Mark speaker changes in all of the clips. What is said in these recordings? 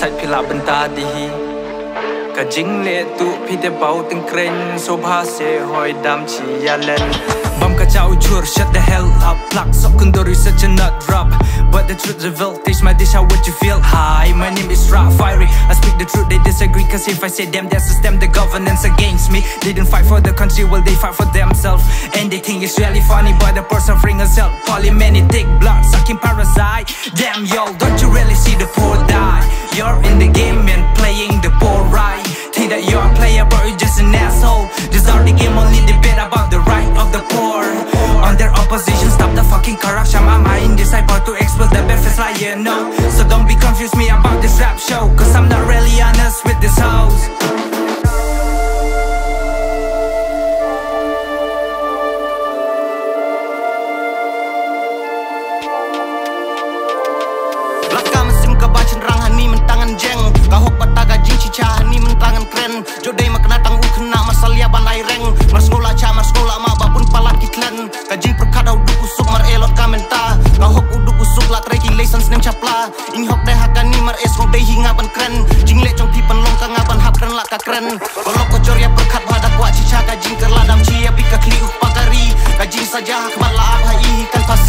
Speaker 1: สัตพิลาบันตาดีกะจิงเลตุพี่เดเบาตึงเกรงโซภาเซหอยดำชียาเลนบัมกะเจ้าจูร์ shut the hell up ลักซอกคุณดอรี such a nut drop but the truth reveal teach my dish how what you feel? High my name is Ra Fiery. I speak the truth they disagree cause if I say them their system the governance against me. They didn't fight for the country well they fight for themselves. And they think it's really funny but the person suffering many polymanic blood sucking parasite. Damn y'all don't you really see the poor die? You're in the game and playing the poor right. Think that you're a player but you're just an asshole. Are the game only debate about the right of the poor. On their opposition stop the fucking corruption. My mind disciple to expose the like you know so don't be confused me about this rap show cause i'm not really honest with this house
Speaker 2: tangan jeng. Ka hok pataga jing cica hani men tangan keren Jodai makna tang u kena masal ya banai reng. Mar sekolah ca mar sekolah ma babun palat kitlen Ka jing perkada uduk usuk mar elot kamenta. Ka hok uduk usuk la treki license nem chapla Ing hok deh hakani mar es hok deh hinga ban keren Jing le chong tipen long ka ngaban hap keren la ka keren Kolok ko jor ya perkat pada kuat cica ka jing kerladam cia bika kli up pakari. Ka jing saja kemat la ab hai ikan pasi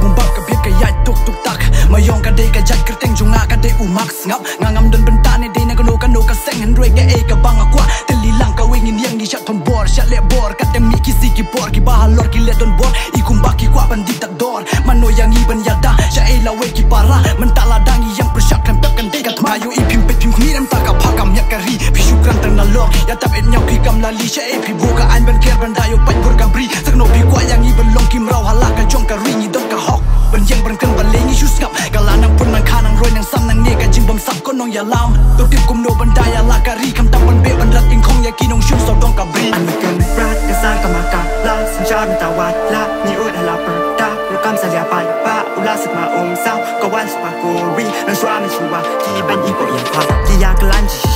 Speaker 3: boom bap ka biat ka yai tuk tuk tak. Mayong ka day ka jat kerteng junga ka day umak ngap Ngangam don bentane day na kano kano ka seng hendroi ka e ka bang akwa Teli lang ka wingin yang ni shat ton bor shat le bor. Kat dem mi kisi ki por ki bahalor ki le don bor. Ikum baki kwa bandit tak dor. Mano yang iban yada. Sha ลีชะเอพีบัวกะอันเป็นเกียร์บันไดอยู่ไปบุรกับรีสักโนบีกว่าอย่างนี้บันลงกิมเราฮัลลากกันจ้องกะรีนี่ดงกะฮอกบันยังบันเครื่องบันเลงี้ชุสกับกะ
Speaker 4: ลานังพุ่นนังคานังรวยนังซ้ำนังเนี่ยกันจิงบอมซับก็น้องอย่าลาวตัวติบกุมโนบันไดอย่าลากะรีคำตับบันเบบันรัดอิงคงอย่ากินองชุ่มสอดดงกับรีอันเป็นปราดกะสร้างกรรมกาลาสัญชาติตะวัดละนิอุดอลาเปิดตารูกรมสัญญาไปปะอุลาสิมาองเศร้าก็วันสุปาโกรีนังชัวมันชัวที่เป็นอีกกว่าอีงพักที่ยากลั่นจี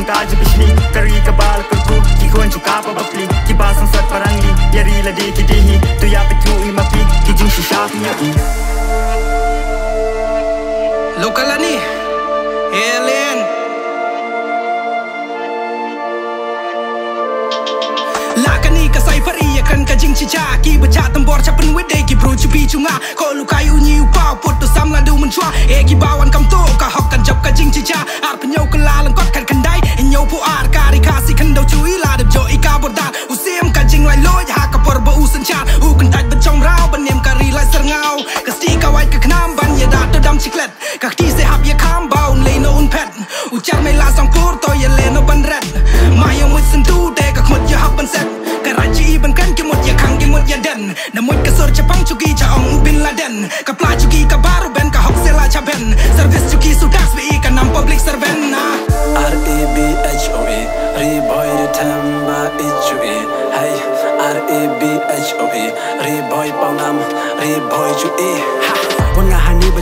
Speaker 4: Kentaju bishni Kari kabal kurku Kihon chukapa bapli Kibasan sat parangli Yari la deki dehi Tu ya pitru imapi Kijin shishaf niya i
Speaker 1: Lokalani Alien Lakani kasai pari Yakan kajing chicha Ki bacha tambor chapan wede Ki bro chupi chunga Ko lukai unyi upau Poto samla du menchua Egi bawan kam to Ka hok kan jab kajing chicha Arpanyo kalalang kot kan ka si kan dau chu i la dab jo i ka bor da u sim ka jing lai loj ha ka por ba u san kan rao ban nem ka ri lai ser ngau ka sti ka wai ka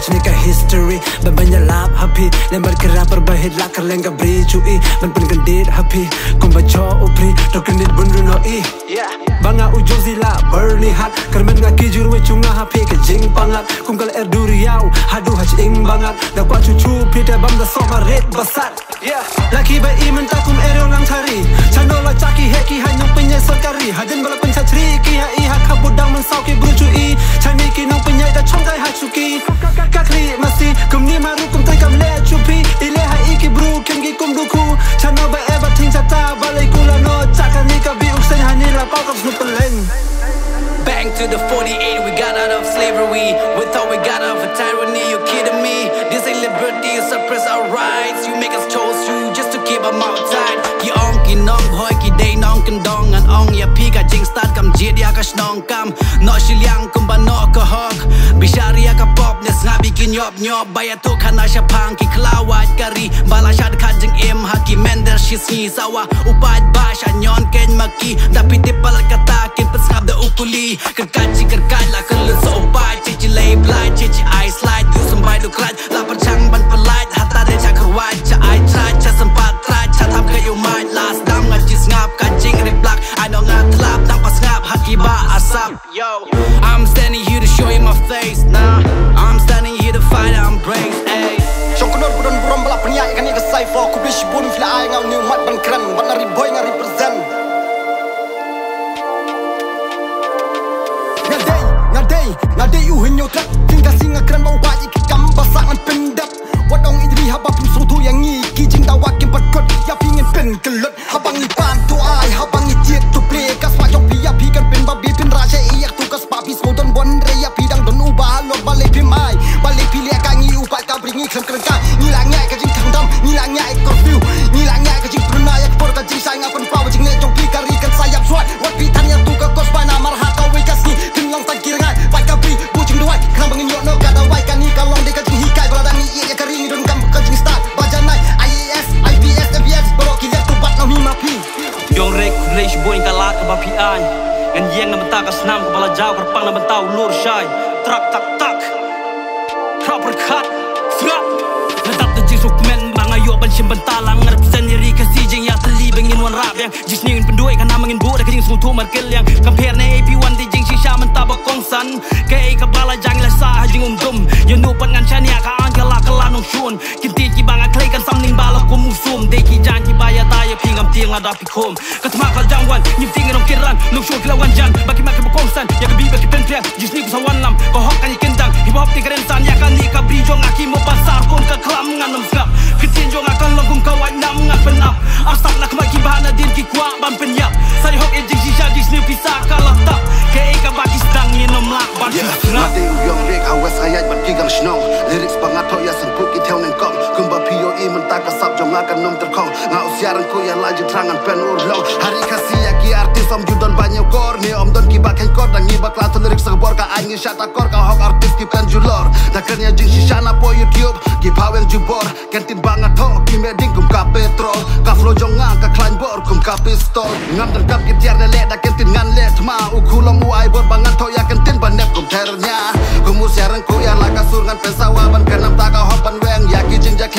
Speaker 3: bachne ka history Ban banya lap happy. Lembar ke rapper bahit lakar lenga bri chu E Ban pen gandit happy. Kumba upri Token it bunru no E Banga ujung zila burning hot. Kermen nga kijur we chunga happy ke jing pangat Kumkal er duriau Hadu hach ing bangat. Da kwa chuchu pita bam da soma red basat. Laki ba iman takum ero ngang thari apart of snoep alleen. Bang
Speaker 5: to the 48, we got out of slavery. We thought we got out of tyranny, you kidding me? This ain't liberty, you suppress our rights. You make us chose you just to keep them outside. Ki ong ki nong hoi ki day nong kan dong an ong ya pi ka jing start kam jia dia ka shnong kam. No shiliang kum ba no ka hok. Bikin nyop-nyop bayar tu kan Asya pangki. Kelawat Kari balashad kajeng im haki Mender shisni sawa upad basha nyon ken maki. Tapi tipal kata kin pesngab da ukuli. Kerkaci kerkala kerlun so upat Cici lay
Speaker 6: blay cici ice អញអញយាងនៅបន្តកស្នាមកបលចៅប្រប៉ាំងនៅបន្តលូរឆៃត្រាក់តាក់តាក់ប្រប្រខាត់ស្រាប់នៅតាប់ទៅជាសុខមិនបានអាយុបញ្ជាបន្តឡើងរកផ្សេងរីកាស៊ីជាងយ៉ាទលី
Speaker 5: បិងនវនរាបៀងជីស្នៀងបណ្ដួយកាណាមងិនបូរកជាងស្មូធូមកលៀងកំភែរណេ AP1 ទីជាងជាសាមិនតាបកងសាន់កែអីកបាឡាយ៉ាងលសាជាងអ៊ំទុំយនូប៉ុនងានឆានយ៉ាកាអានកាឡាកាឡានងជួនគិនទីជីបងអាក្លេកាន់សំនឹងបាឡកុំស៊ូមដេគីចានជី Pingam tiang ada pikom Katma ka jangwan Nyip tingin om kiran Nong shun kilawan jan Baki bokong san Ya ka bi baki pen pen Jis ni kusawan lam. Ko hok kan ikendang Hip hop ti karen san Ya kan ni ka bri jong aki mo pasar Kum ka klam ngan nom skap Ketin jong akan long kum ka wai nam ngan penap. Asap nak maki bahana din ki kwa penyap. Sari hok e jing shisha Jis ni pisa Ke e ka baki stang Ni nom lak
Speaker 7: Yeah,
Speaker 5: ngap
Speaker 7: Mate uyong rik awas ayat ban kigang shnong. Lyrics pangat to ya sen puki theo neng kong. Kumba POE mentak kasap jong akan usiaran ku ya laju trangan pen Hari kasih ki artis om judon banyak kor. Ni om don ki baken kor Dan ngibak lato lyrics sebor ka angi syata kor Ka hok artis ki pen julor. Dakernya jing shishana po YouTube Ki paweng jubor. Kentin bangat to ki meding kum ka petrol Ka flow jong nga ka bor kum ka pistol. Ngam dan kap ki le da kentin ngan le tma. Ukulong uai bor bangat to ya kentin banep kum ternya Kumus siaran ku ya laka sur ngan pensawa ban kenam taka hopan weng. Ya ki jing jak